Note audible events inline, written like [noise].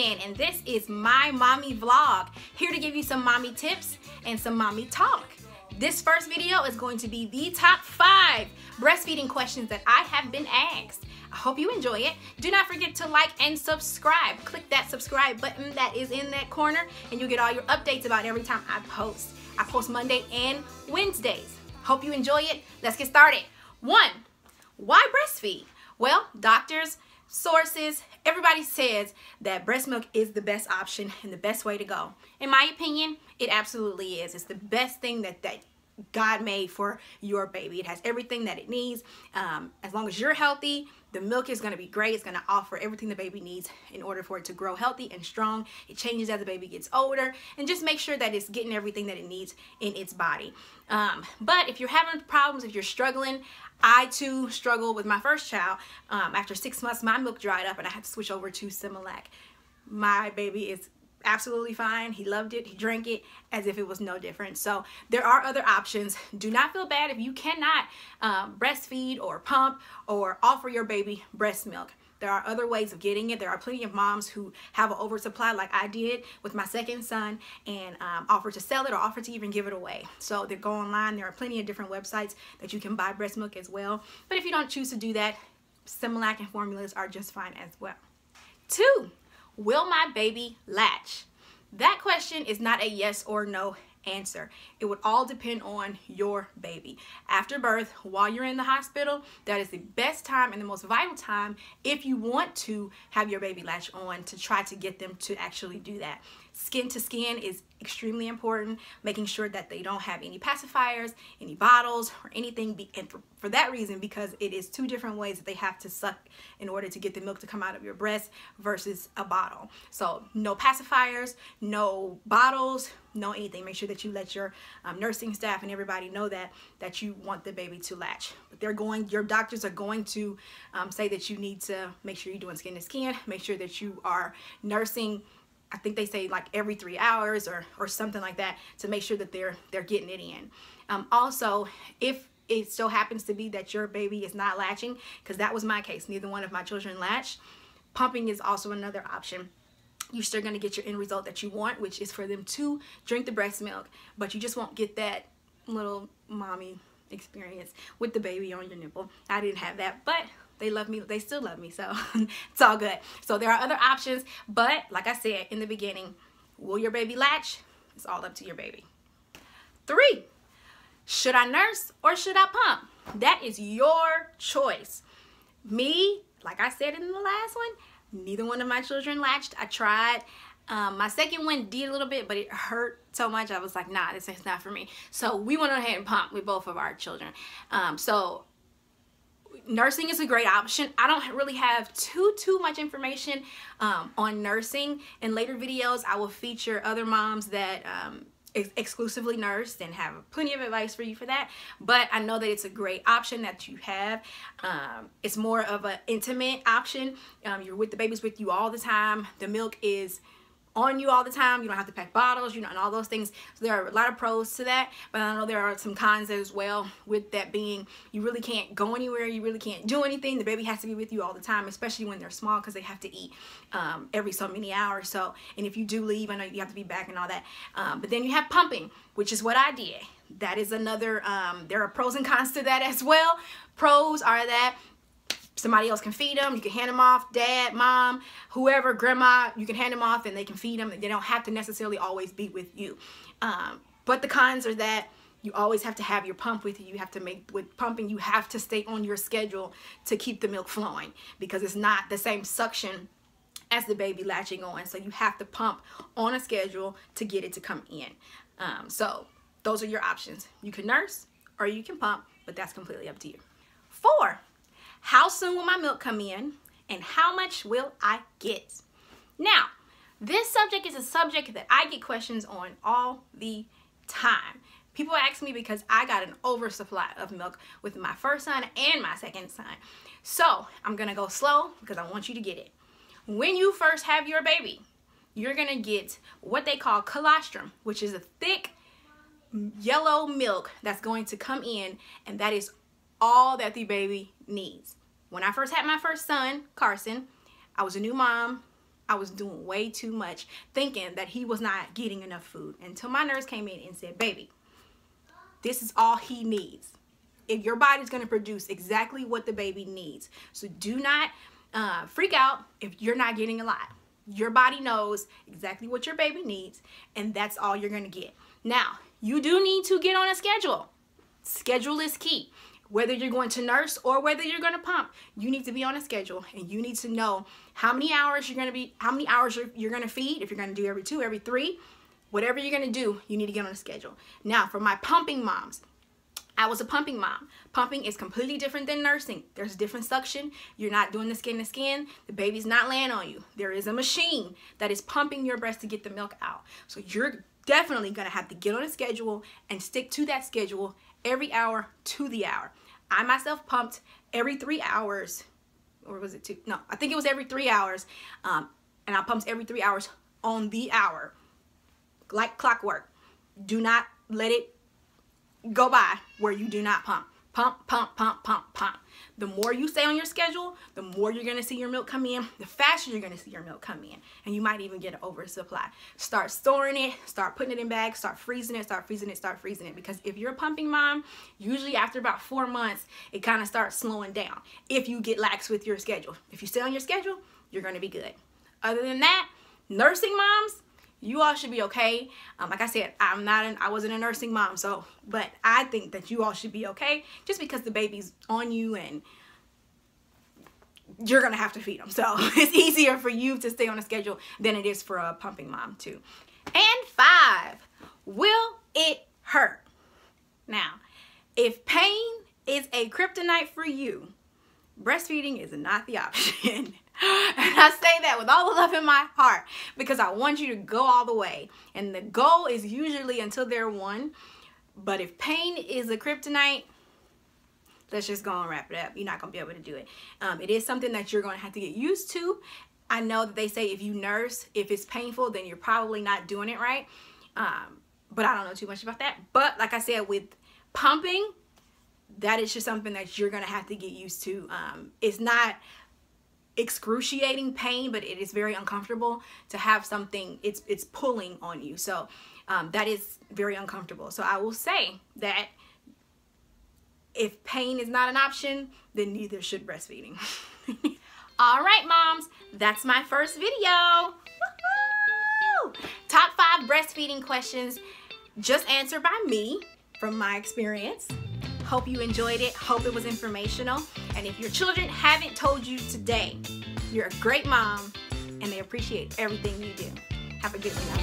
and this is my mommy vlog. Here to give you some mommy tips and some mommy talk. This first video is going to be the top five breastfeeding questions that I have been asked. I hope you enjoy it. Do not forget to like and subscribe. Click that subscribe button that is in that corner and you'll get all your updates about every time I post. I post Monday and Wednesdays. Hope you enjoy it. Let's get started. One, why breastfeed? Well, doctors, sources, everybody says that breast milk is the best option and the best way to go. In my opinion, it absolutely is. It's the best thing that, that God made for your baby. It has everything that it needs. Um, as long as you're healthy, the milk is going to be great. It's going to offer everything the baby needs in order for it to grow healthy and strong. It changes as the baby gets older and just make sure that it's getting everything that it needs in its body. Um, but if you're having problems, if you're struggling, I too struggled with my first child. Um, after six months, my milk dried up and I had to switch over to Similac. My baby is absolutely fine. He loved it. He drank it as if it was no different. So there are other options. Do not feel bad if you cannot um, breastfeed or pump or offer your baby breast milk. There are other ways of getting it. There are plenty of moms who have an oversupply like I did with my second son and um, offer to sell it or offer to even give it away. So they go online. There are plenty of different websites that you can buy breast milk as well. But if you don't choose to do that, Similac and formulas are just fine as well. Two, Will my baby latch? That question is not a yes or no answer. It would all depend on your baby. After birth, while you're in the hospital, that is the best time and the most vital time if you want to have your baby latch on to try to get them to actually do that. Skin to skin is extremely important, making sure that they don't have any pacifiers, any bottles, or anything. And for, that reason, because it is two different ways that they have to suck in order to get the milk to come out of your breast versus a bottle. So no pacifiers, no bottles, no anything. Make sure that you let your um, nursing staff and everybody know that that you want the baby to latch. But they're going, your doctors are going to um, say that you need to make sure you're doing skin to skin, make sure that you are nursing I think they say like every three hours or, or something like that to make sure that they're they're getting it in. Um, also, if it still happens to be that your baby is not latching, because that was my case, neither one of my children latched, pumping is also another option. You're still going to get your end result that you want, which is for them to drink the breast milk, but you just won't get that little mommy experience with the baby on your nipple. I didn't have that, but they love me they still love me so [laughs] it's all good. So there are other options but like i said in the beginning will your baby latch? It's all up to your baby. Three should i nurse or should i pump? That is your choice. Me like i said in the last one neither one of my children latched i tried um, my second one did a little bit, but it hurt so much. I was like, nah, this is not for me. So we went ahead and pumped with both of our children. Um, so nursing is a great option. I don't really have too, too much information um, on nursing. In later videos, I will feature other moms that um, ex exclusively nursed and have plenty of advice for you for that. But I know that it's a great option that you have. Um, it's more of an intimate option. Um, you're with the babies with you all the time. The milk is on you all the time. You don't have to pack bottles, you know, and all those things. So there are a lot of pros to that, but I know there are some cons as well with that being you really can't go anywhere, you really can't do anything. The baby has to be with you all the time, especially when they're small because they have to eat um, every so many hours. So, and if you do leave, I know you have to be back and all that. Um, but then you have pumping, which is what I did. That is another, um, there are pros and cons to that as well. Pros are that somebody else can feed them. You can hand them off, dad, mom, whoever, grandma, you can hand them off and they can feed them. They don't have to necessarily always be with you. Um, but the cons are that you always have to have your pump with you. You have to make, with pumping, you have to stay on your schedule to keep the milk flowing because it's not the same suction as the baby latching on. So you have to pump on a schedule to get it to come in. Um, so those are your options. You can nurse or you can pump, but that's completely up to you. Four, how soon will my milk come in? And how much will I get? Now, this subject is a subject that I get questions on all the time. People ask me because I got an oversupply of milk with my first son and my second son. So I'm gonna go slow because I want you to get it. When you first have your baby, you're gonna get what they call colostrum, which is a thick yellow milk that's going to come in and that is all that the baby needs. When I first had my first son, Carson, I was a new mom. I was doing way too much thinking that he was not getting enough food until my nurse came in and said, baby, this is all he needs. If your body's going to produce exactly what the baby needs. So do not uh, freak out if you're not getting a lot. Your body knows exactly what your baby needs and that's all you're going to get. Now, you do need to get on a schedule. Schedule is key whether you're going to nurse or whether you're going to pump you need to be on a schedule and you need to know how many hours you're going to be how many hours you're, you're going to feed if you're going to do every two every three whatever you're going to do you need to get on a schedule now for my pumping moms I was a pumping mom. Pumping is completely different than nursing. There's a different suction. You're not doing the skin to skin. The baby's not laying on you. There is a machine that is pumping your breast to get the milk out. So you're definitely going to have to get on a schedule and stick to that schedule every hour to the hour. I myself pumped every three hours, or was it two? No, I think it was every three hours. Um, and I pumped every three hours on the hour, like clockwork. Do not let it go by where you do not pump. Pump, pump, pump, pump, pump. The more you stay on your schedule, the more you're gonna see your milk come in, the faster you're gonna see your milk come in. And you might even get an oversupply. Start storing it, start putting it in bags, start freezing it, start freezing it, start freezing it. Because if you're a pumping mom, usually after about four months, it kind of starts slowing down if you get lax with your schedule. If you stay on your schedule, you're gonna be good. Other than that, nursing moms, you all should be okay. Um, like I said, I'm not an, I wasn't a nursing mom, so, but I think that you all should be okay just because the baby's on you and you're gonna have to feed them. So [laughs] it's easier for you to stay on a schedule than it is for a pumping mom too. And five, will it hurt? Now, if pain is a kryptonite for you, breastfeeding is not the [laughs] option. [laughs] And I say that with all the love in my heart because I want you to go all the way. And the goal is usually until they're one. But if pain is a kryptonite, let's just go and wrap it up. You're not going to be able to do it. Um, it is something that you're going to have to get used to. I know that they say if you nurse, if it's painful, then you're probably not doing it right. Um, but I don't know too much about that. But like I said, with pumping, that is just something that you're going to have to get used to. Um, it's not excruciating pain, but it is very uncomfortable to have something, it's, it's pulling on you. So um, that is very uncomfortable. So I will say that if pain is not an option, then neither should breastfeeding. [laughs] All right, moms, that's my first video. Top five breastfeeding questions just answered by me from my experience. Hope you enjoyed it. Hope it was informational. And if your children haven't told you today, you're a great mom and they appreciate everything you do. Have a good one.